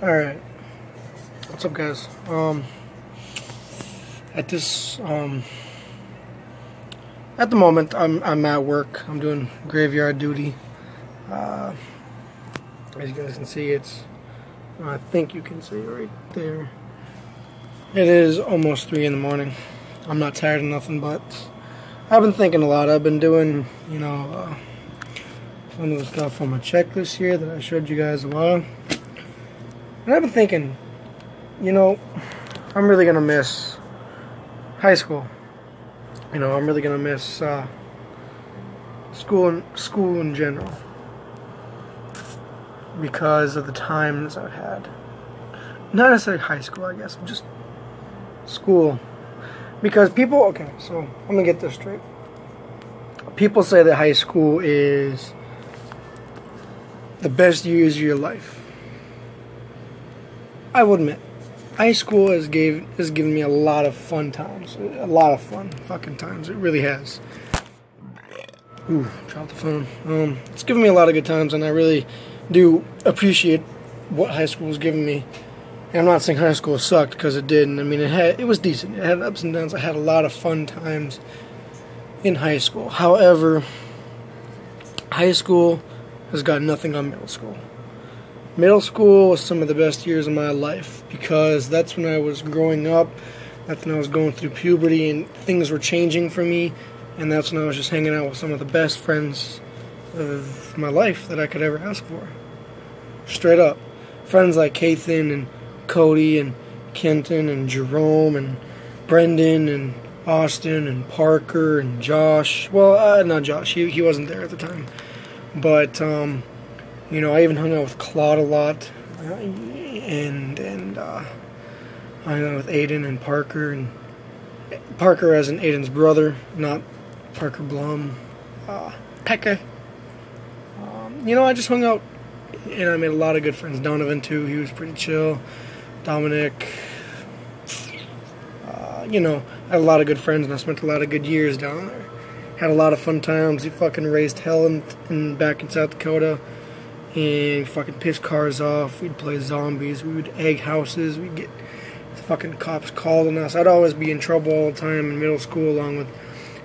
Alright. What's up guys? Um at this um at the moment I'm I'm at work. I'm doing graveyard duty. Uh as you guys can see it's I think you can see right there. It is almost three in the morning. I'm not tired of nothing but I've been thinking a lot. I've been doing, you know, uh, some of the stuff on my checklist here that I showed you guys a while. And I've been thinking, you know, I'm really gonna miss high school. You know, I'm really gonna miss uh, school and school in general because of the times I've had. Not necessarily high school, I guess, just school. Because people, okay, so I'm gonna get this straight. People say that high school is the best years of your life. I will admit, high school has gave has given me a lot of fun times, a lot of fun fucking times. It really has. Ooh, dropped the phone. Um, it's given me a lot of good times, and I really do appreciate what high school has given me. And I'm not saying high school sucked because it didn't. I mean, it had it was decent. It had ups and downs. I had a lot of fun times in high school. However, high school has got nothing on middle school. Middle school was some of the best years of my life because that's when I was growing up. That's when I was going through puberty and things were changing for me. And that's when I was just hanging out with some of the best friends of my life that I could ever ask for. Straight up. Friends like Kathan and Cody and Kenton and Jerome and Brendan and Austin and Parker and Josh. Well, uh, not Josh. He, he wasn't there at the time. But, um, you know, I even hung out with Claude a lot, and and uh, I hung out with Aiden and Parker, and Parker as in Aiden's brother, not Parker Blum, uh, Pekka. Um, you know, I just hung out, and I made a lot of good friends. Donovan too, he was pretty chill. Dominic, uh, you know, I had a lot of good friends, and I spent a lot of good years down there. Had a lot of fun times. He fucking raised hell in, in back in South Dakota and fucking piss cars off. We'd play zombies. We would egg houses. We'd get fucking cops calling us. I'd always be in trouble all the time in middle school, along with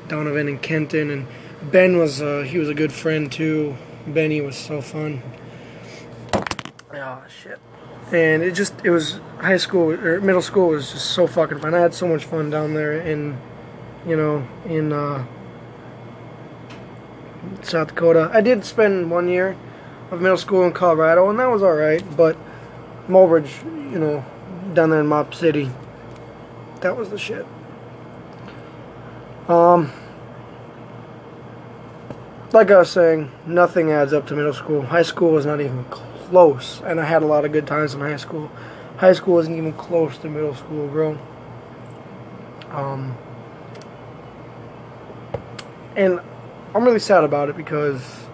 Donovan and Kenton. And Ben was uh, he was a good friend too. Benny was so fun. Oh shit. And it just it was high school or middle school was just so fucking fun. I had so much fun down there in you know in uh, South Dakota. I did spend one year of middle school in Colorado, and that was alright, but Mulbridge, you know, down there in Mop City, that was the shit. Um, like I was saying, nothing adds up to middle school. High school was not even close, and I had a lot of good times in high school. High school wasn't even close to middle school, bro. Um, and I'm really sad about it because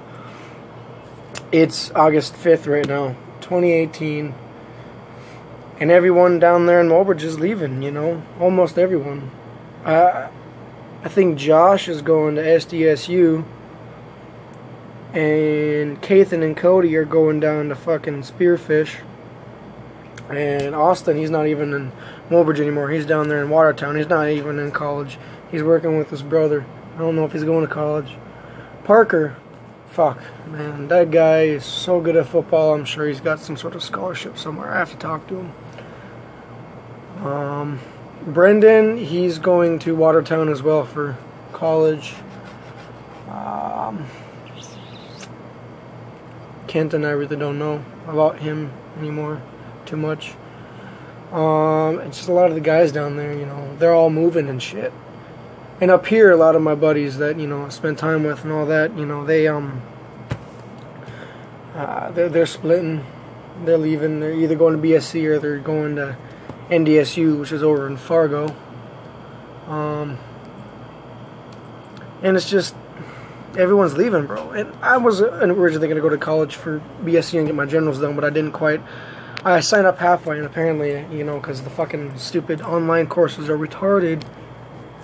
it's August 5th right now, 2018. And everyone down there in Mulbridge is leaving, you know? Almost everyone. I, I think Josh is going to SDSU. And Kathan and Cody are going down to fucking Spearfish. And Austin, he's not even in Mulbridge anymore. He's down there in Watertown. He's not even in college. He's working with his brother. I don't know if he's going to college. Parker, fuck, man, that guy is so good at football. I'm sure he's got some sort of scholarship somewhere. I have to talk to him. Um, Brendan, he's going to Watertown as well for college. Um, Kent and I really don't know about him anymore too much. Um, it's just a lot of the guys down there, you know, they're all moving and shit and up here, a lot of my buddies that you know I spend time with and all that, you know, they um, uh, they're they're splitting, they're leaving. They're either going to BSC or they're going to NDSU, which is over in Fargo. Um, and it's just everyone's leaving, bro. And I was originally going to go to college for BSC and get my generals done, but I didn't quite. I signed up halfway, and apparently, you know, because the fucking stupid online courses are retarded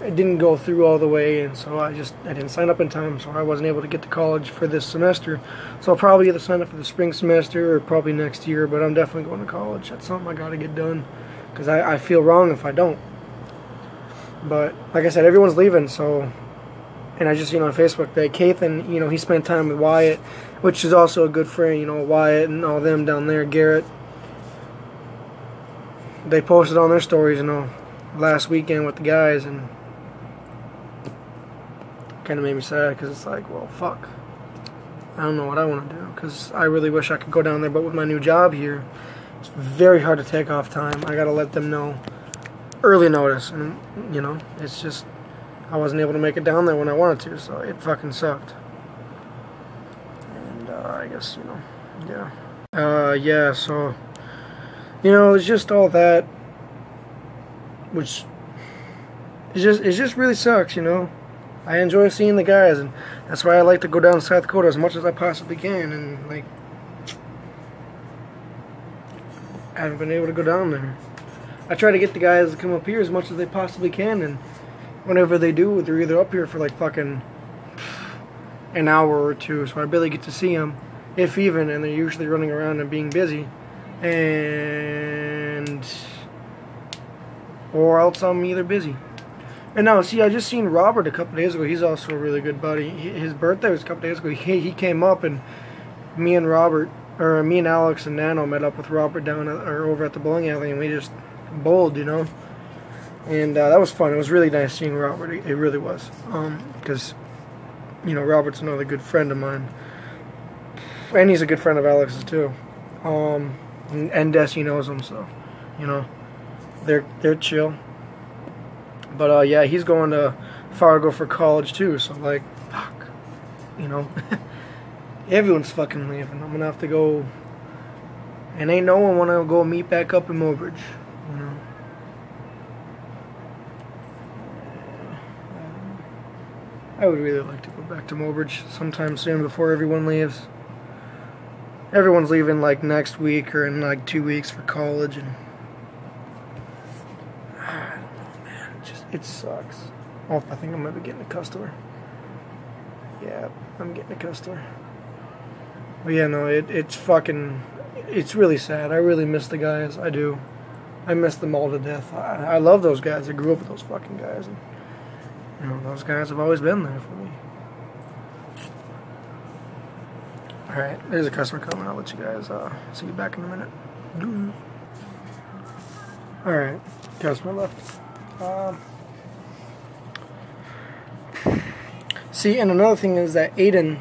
it didn't go through all the way, and so I just I didn't sign up in time, so I wasn't able to get to college for this semester. So I'll probably either sign up for the spring semester or probably next year. But I'm definitely going to college. That's something I got to get done because I, I feel wrong if I don't. But like I said, everyone's leaving, so and I just know on Facebook that Kathan, you know, he spent time with Wyatt, which is also a good friend, you know, Wyatt and all them down there, Garrett. They posted on their stories, you know, last weekend with the guys, and kind of made me sad because it's like, well, fuck. I don't know what I want to do because I really wish I could go down there, but with my new job here, it's very hard to take off time. I gotta let them know early notice, and you know, it's just I wasn't able to make it down there when I wanted to, so it fucking sucked. And uh, I guess you know, yeah, uh, yeah. So you know, it's just all that, which it just it just really sucks, you know. I enjoy seeing the guys, and that's why I like to go down to South Dakota as much as I possibly can, and like. I haven't been able to go down there. I try to get the guys to come up here as much as they possibly can, and whenever they do, they're either up here for like fucking an hour or two, so I barely get to see them, if even, and they're usually running around and being busy, and or else I'm either busy. And now, see, I just seen Robert a couple days ago. He's also a really good buddy. His birthday was a couple days ago. He he came up and me and Robert, or me and Alex and Nano met up with Robert down at, or over at the bowling alley, and we just bowled, you know and uh, that was fun. It was really nice seeing Robert. It, really was, because um, you know Robert's another good friend of mine, and he's a good friend of Alex's too. Um, and, and Desi knows him, so you know they're they're chill. But uh, yeah, he's going to Fargo for college too. So like, fuck, you know, everyone's fucking leaving. I'm gonna have to go, and ain't no one wanna go meet back up in Mobridge. I would really like to go back to Mobridge sometime soon before everyone leaves. Everyone's leaving like next week or in like two weeks for college, and I don't know, man. It just it sucks. Oh, I think I'm gonna be getting a customer. Yeah, I'm getting a customer. But yeah, no, it it's fucking, it's really sad. I really miss the guys. I do. I miss them all to death. I, I love those guys. I grew up with those fucking guys. And, you know, those guys have always been there for me. Alright, there's a customer coming. I'll let you guys uh, see you back in a minute. Alright, customer left. Um, see, and another thing is that Aiden,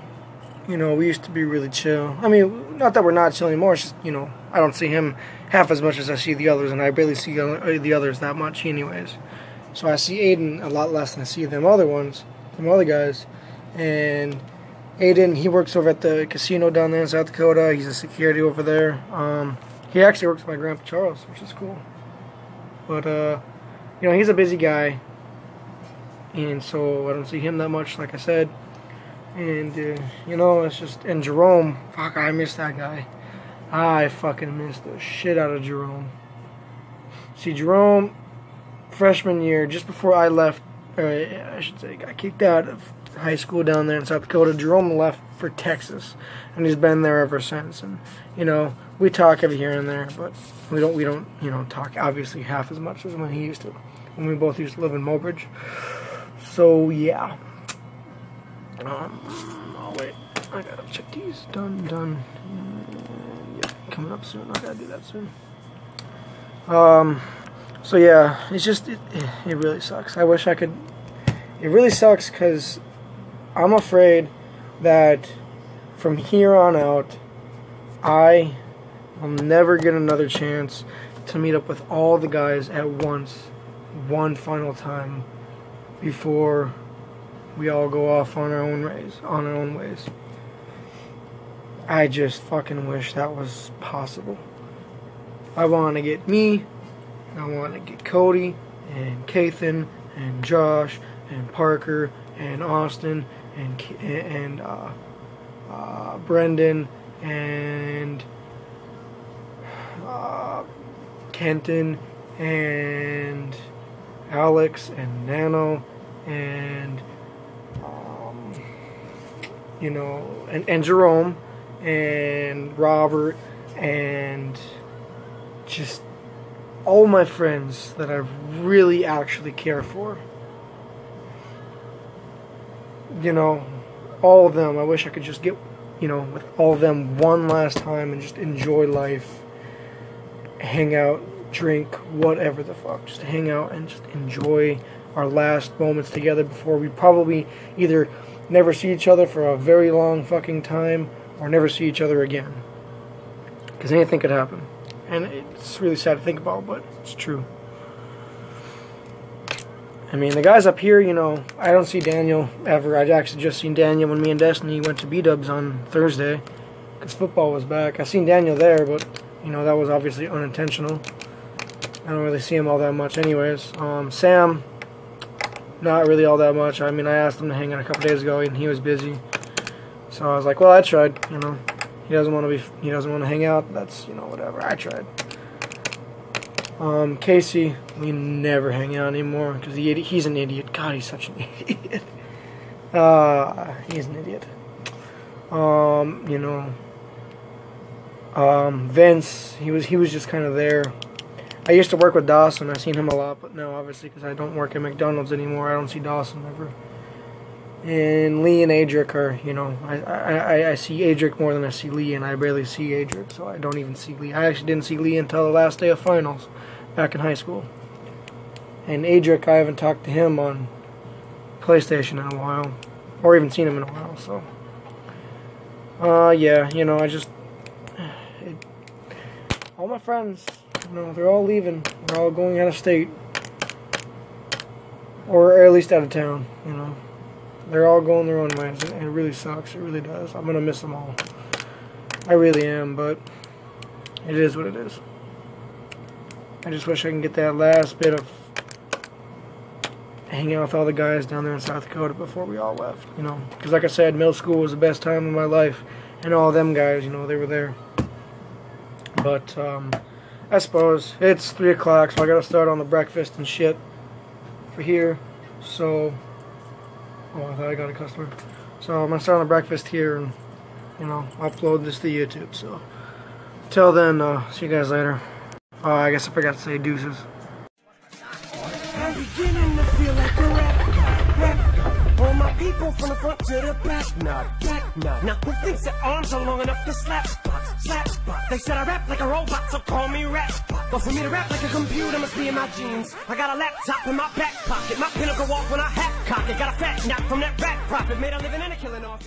you know, we used to be really chill. I mean, not that we're not chill anymore, it's just, you know, I don't see him half as much as I see the others, and I barely see the others that much, anyways. So I see Aiden a lot less than I see them other ones, them other guys. And Aiden, he works over at the casino down there in South Dakota. He's a security over there. Um, he actually works with my grandpa Charles, which is cool. But uh, you know, he's a busy guy, and so I don't see him that much, like I said. And uh, you know, it's just and Jerome, fuck, I miss that guy. I fucking miss the shit out of Jerome. See, Jerome, freshman year, just before I left, or I should say, got kicked out of high school down there in South Dakota. Jerome left for Texas, and he's been there ever since. And you know, we talk every here and there, but we don't we don't you know talk obviously half as much as when he used to, when we both used to live in Mobridge. So yeah. Um, oh wait, I gotta check these. Done, done. Yeah, coming up soon. I gotta do that soon. Um. So yeah, it's just it, it really sucks. I wish I could. It really sucks because I'm afraid that from here on out, I will never get another chance to meet up with all the guys at once, one final time, before we all go off on our own ways. On our own ways. I just fucking wish that was possible. I want to get me I want to get Cody and Kathan and Josh and Parker and Austin and and uh, uh, Brendan and uh, Kenton and Alex and Nano and um, you know, and, and Jerome and Robert and just all my friends that I really actually care for. You know, all of them. I wish I could just get, you know, with all of them one last time and just enjoy life, hang out, drink, whatever the fuck. Just hang out and just enjoy our last moments together before we probably either never see each other for a very long fucking time or never see each other again. Because anything could happen. And it's really sad to think about, but it's true. I mean, the guys up here, you know, I don't see Daniel ever. I actually just seen Daniel when me and Destiny went to B Dubs on Thursday because football was back. I seen Daniel there, but, you know, that was obviously unintentional. I don't really see him all that much, anyways. Um, Sam, not really all that much. I mean, I asked him to hang out a couple days ago, and he was busy. So I was like, well, I tried, you know. He doesn't want to be. He doesn't want to hang out. That's you know whatever. I tried. Um, Casey, we never hang out anymore because he, he's an idiot. God, he's such an idiot. Uh, he's an idiot. Um, you know. Um, Vince, he was he was just kind of there. I used to work with Dawson. I've seen him a lot, but now obviously because I don't work at McDonald's anymore, I don't see Dawson ever and Lee and Adric are, you know, I, I, I see Adric more than I see Lee, and I barely see Adric, so I don't even see Lee. I actually didn't see Lee until the last day of finals back in high school. And Adric, I haven't talked to him on PlayStation in a while, or even seen him in a while, so. Uh, yeah, you know, I just. It, all my friends, you know, they're all leaving. They're all going out of state. Or at least out of town, you know. They're all going their own ways, and it really sucks. It really does. I'm gonna miss them all. I really am, but it is what it is. I just wish I can get that last bit of hanging out with all the guys down there in South Dakota before we all left, you know. Because like I said, middle school was the best time of my life, and all them guys, you know, they were there. But um, I suppose it's three o'clock, so I gotta start on the breakfast and shit for here. So. Oh, I thought I got a customer. So I'm gonna start on breakfast here and you know upload this to YouTube. So till then, uh, see you guys later. Oh, I guess I forgot to say deuces. All my people from the front to the back, not back, not. Now who thinks their arms are long enough to slap, slap? They said I rap like a robot, so call me rap. But for me to rap like a computer must be in my jeans. I got a laptop in my back pocket, my pinnacle walk when I hat cock it. Got a fat knock from that rap profit, made a living and a killing off.